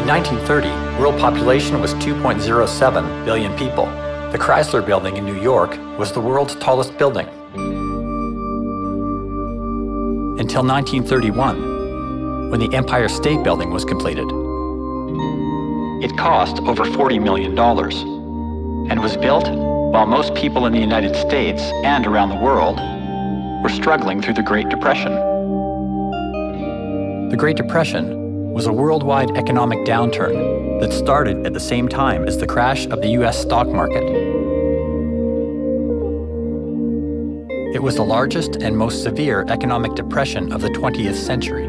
In 1930, world population was 2.07 billion people. The Chrysler Building in New York was the world's tallest building. Until 1931, when the Empire State Building was completed. It cost over $40 million and was built while most people in the United States and around the world were struggling through the Great Depression. The Great Depression was a worldwide economic downturn that started at the same time as the crash of the US stock market. It was the largest and most severe economic depression of the 20th century.